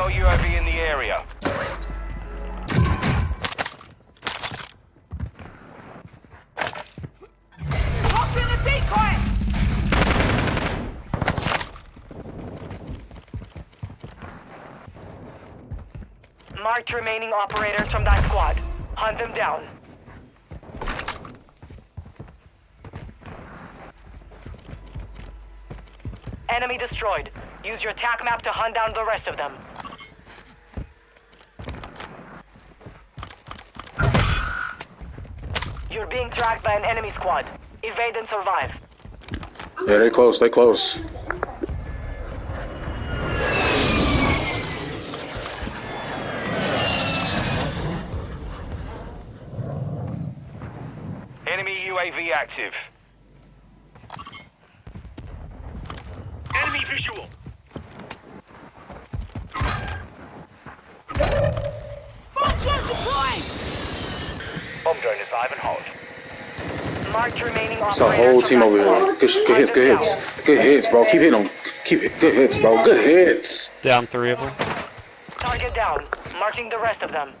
UAV in the area. Tossing a decoy! Marked remaining operators from that squad. Hunt them down. Enemy destroyed. Use your attack map to hunt down the rest of them. You're being tracked by an enemy squad. Evade and survive. Yeah, they close. They close. Enemy UAV active. Enemy visual. Bomb drone deployed! Bomb drone is live and hot. Marked remaining It's a whole team over here. squad. Good, good hits. them Good hits. down. Good hits, bro. Keep hitting them. Keep it. Good hits, bro. Good hits. Down three of them. Target down. Marking the rest of them.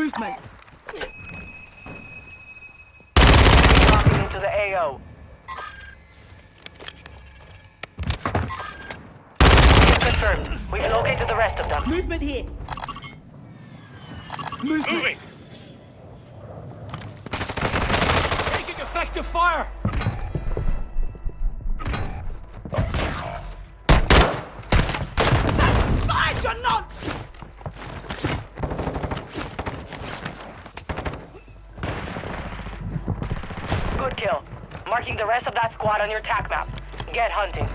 Movement! Dropping into the AO. Confirmed. We've located the rest of them. Movement here! Movement! Moving. Taking effective fire! The rest of that squad on your attack map. Get hunting.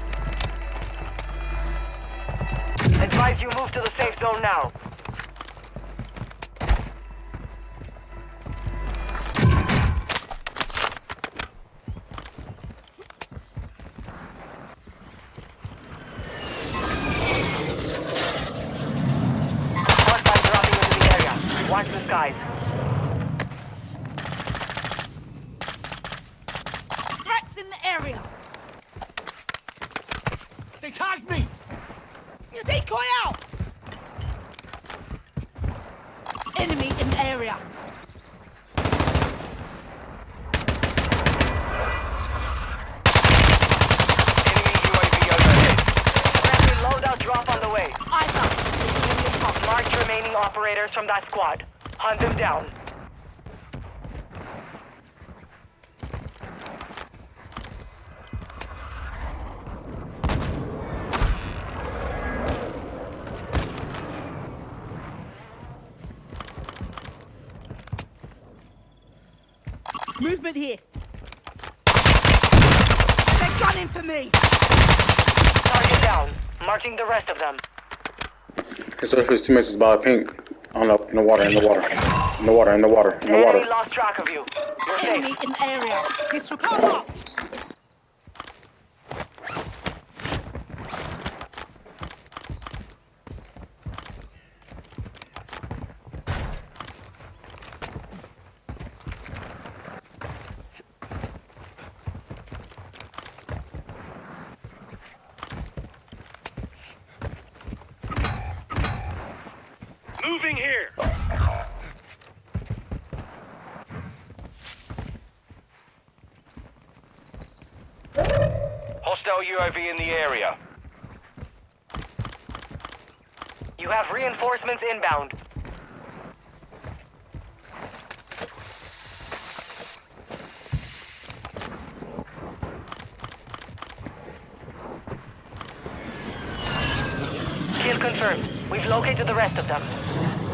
Advise you move to the safe zone now. Hardline dropping into the area. Watch the skies. Threats in the area! They tagged me! Decoy out! Enemy in the area! Enemy UAV overhead. Friendly loadout drop on the way. Eyes up! It's in this pop. Marked remaining operators from that squad. Hunt them down. Movement here! They're gunning for me! Target down. Marking the rest of them. His surface teammates is by pink. On the in the water. In the water. In the water. In the water. In the water. Enemy lost track of you. You're Enemy safe. in the area! Disregard locked! Moving here. UAV in the area. You have reinforcements inbound. Kill confirmed. We've located the rest of them.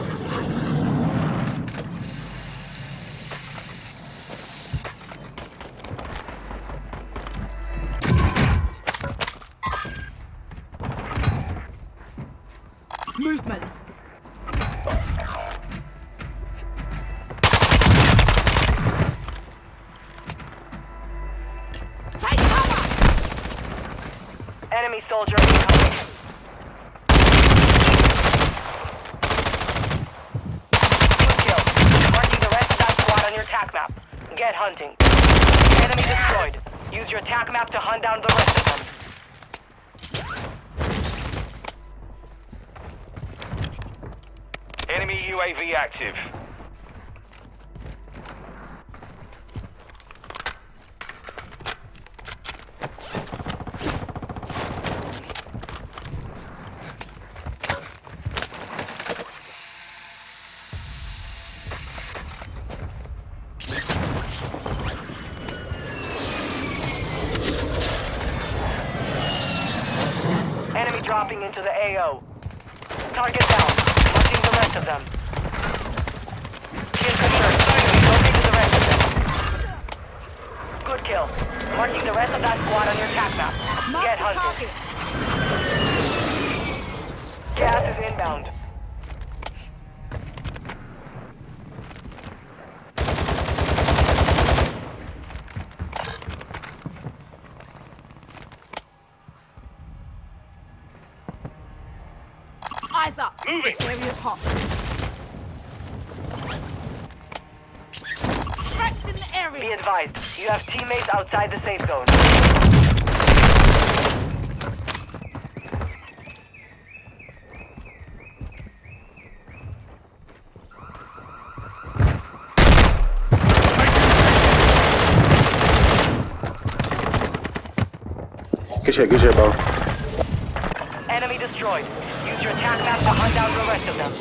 Enemy soldier incoming. Two kills. Marking the rest of that squad on your attack map. Get hunting. Enemy destroyed. Use your attack map to hunt down the rest of them. Enemy UAV active. Target down. Marking the rest of them. Kill confirmed. Located the rest of them. Good kill. Marking the rest of that squad on your attack map. Get hunted. Gas is inbound. Eyes up. Moving. This area's hot. Threats in the Be advised, you have teammates outside the safe zone. Good shit, good shit, bro. Enemy destroyed. Use your attack map to hunt down the rest of them.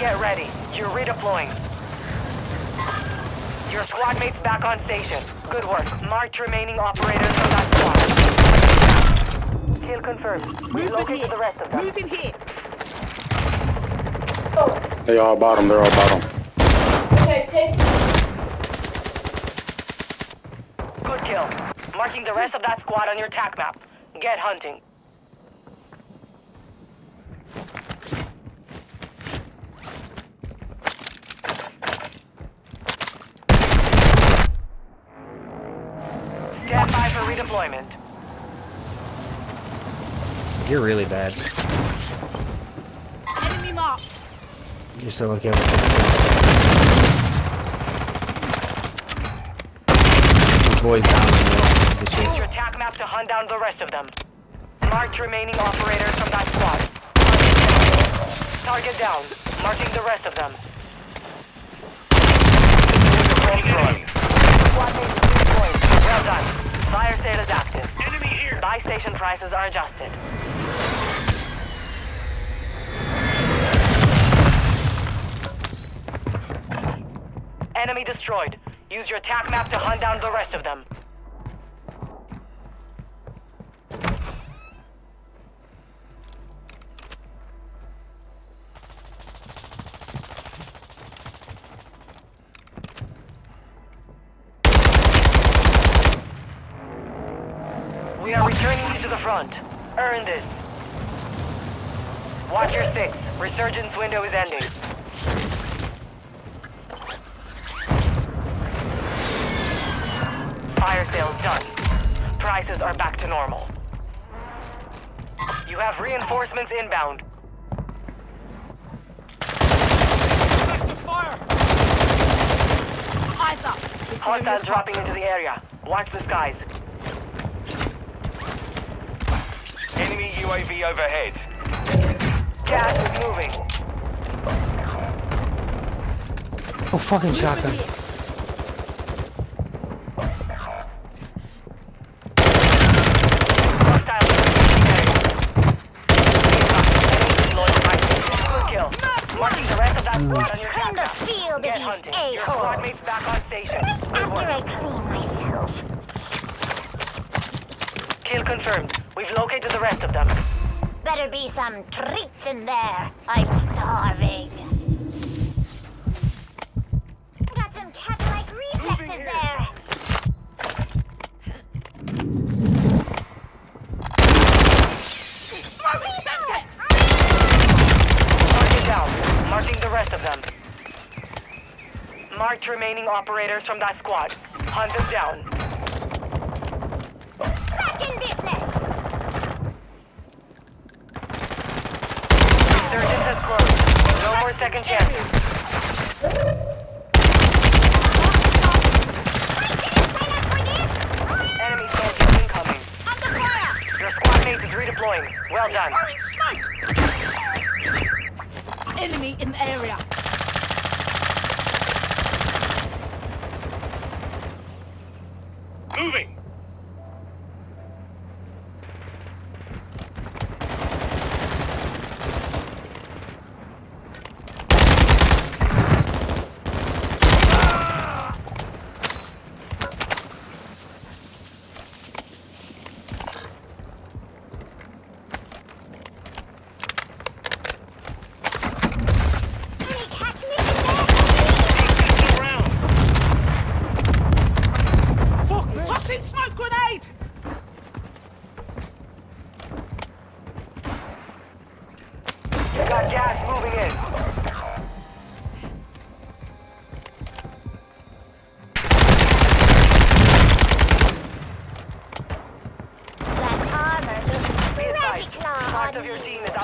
Get ready. You're redeploying. Your squad mates back on station. Good work. Marked remaining operators from that squad. Kill confirmed. Move in Relocate here. to the rest of them. Move in here. They all bottom, they're all bottom. Okay, take. Good kill. Marking the rest of that squad on your attack map. Get hunting. Stand by for redeployment. You're really bad. Enemy marked. You're still okay with this. These boys down in the good Use your attack map to hunt down the rest of them. Marked remaining operators from that squad. Target down. Marking the rest of them. Squad mates redeployed. Well done. Fire sale is active. Enemy here. Buy station prices are adjusted. Enemy destroyed. Use your attack map to hunt down the rest of them. Front. Earn this. Watch your six. Resurgence window is ending. Fire sales done. Prices are back to normal. You have reinforcements inbound. Left fire. Eyes up. This Hostiles dropping into the area. Watch the skies. Enemy UAV overhead. Gas is moving. Oh, fucking shotgun. here. Hostiles Good. Marking the rest of that squad on your Clean the field Get of hunting. these Your squad a-holes. mates back on station. Good After I work. clean myself. Kill confirmed. We've located the rest of them. Better be some treats in there. I'm starving. Got some cat-like reflexes there. Target down. Marking the rest of them. Marked remaining operators from that squad. Hunt them down. second chance. Enemy soldiers incoming. Your squad mate is redeploying. Well done. Enemy in the area.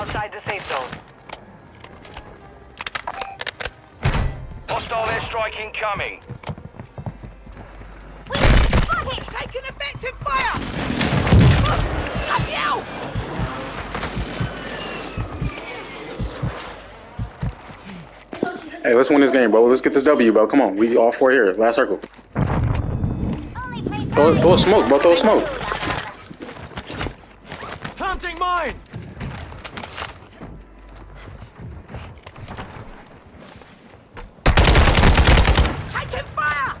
Outside the safe zone. Hostile airstrike incoming. We spot it! Taking effective fire! Bloody hell! Hey, let's win this game, bro. Let's get this W, bro. Come on. We all four here. Last circle. Only Throw, throw a smoke, bro. Throw a smoke. Planting mine! Taking fire!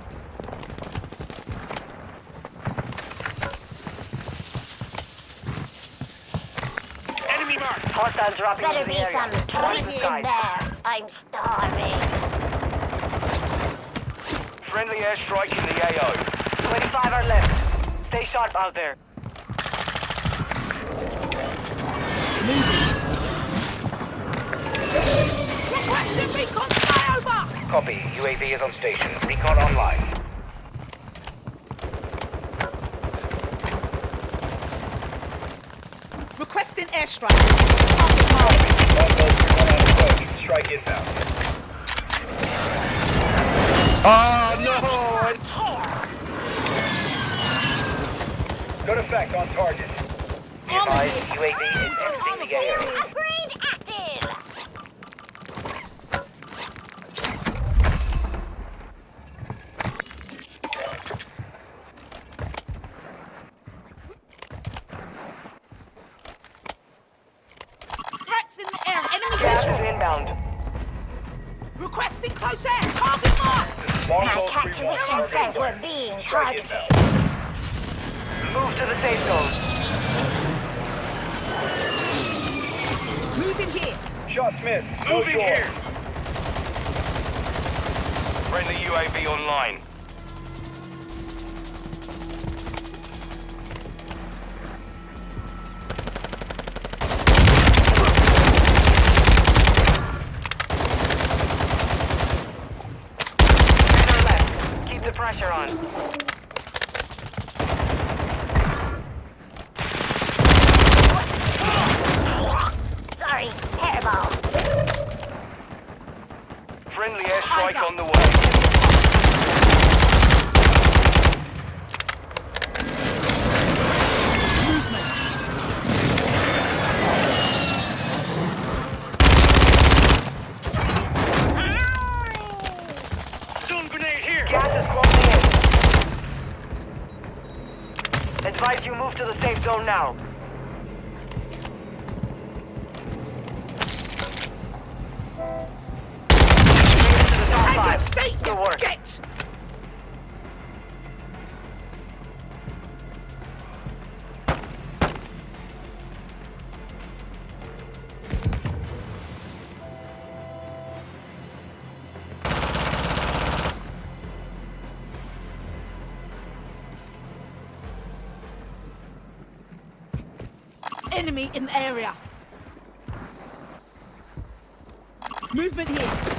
Enemy marked. Hostiles dropping Better into be area. some Watch the in there. I'm starving. Friendly airstrike in the AO. 25 are left. Stay sharp out there. Requesting recon flyover! Copy. UAV is on station. Recon online. Requesting airstrike. Strike inbound. Oh, no! Good effect on target. Here. UAV is exiting the AO. Upgrade active! Threats in the air. Enemy Gas visual. is inbound. Requesting close air. Target marked. My calculation says we're being targeted. Move to the safe zone. Moving here. Shot Smith. Moving here. Friendly UAV online. Pressure on. Sorry, hairball. Friendly airstrike on the way. Stun grenade here. Gas is closing in. Advise you move to the Enemy in the area. Movement here.